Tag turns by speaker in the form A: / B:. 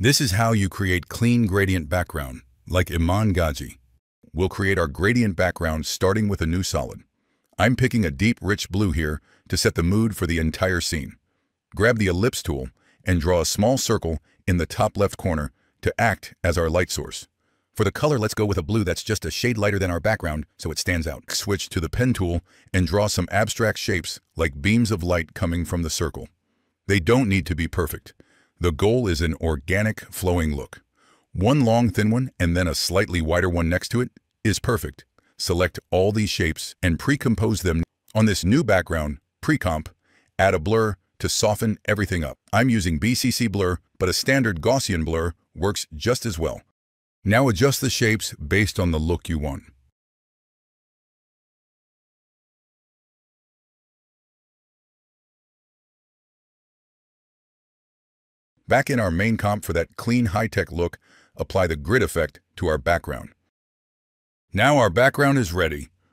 A: This is how you create clean gradient background, like Iman Gadzhi. We'll create our gradient background starting with a new solid. I'm picking a deep, rich blue here to set the mood for the entire scene. Grab the ellipse tool and draw a small circle in the top left corner to act as our light source. For the color, let's go with a blue that's just a shade lighter than our background so it stands out. Switch to the pen tool and draw some abstract shapes like beams of light coming from the circle. They don't need to be perfect. The goal is an organic, flowing look. One long, thin one and then a slightly wider one next to it is perfect. Select all these shapes and pre-compose them. On this new background, pre-comp, add a blur to soften everything up. I'm using BCC blur, but a standard Gaussian blur works just as well. Now adjust the shapes based on the look you want. Back in our main comp for that clean high-tech look, apply the grid effect to our background. Now our background is ready.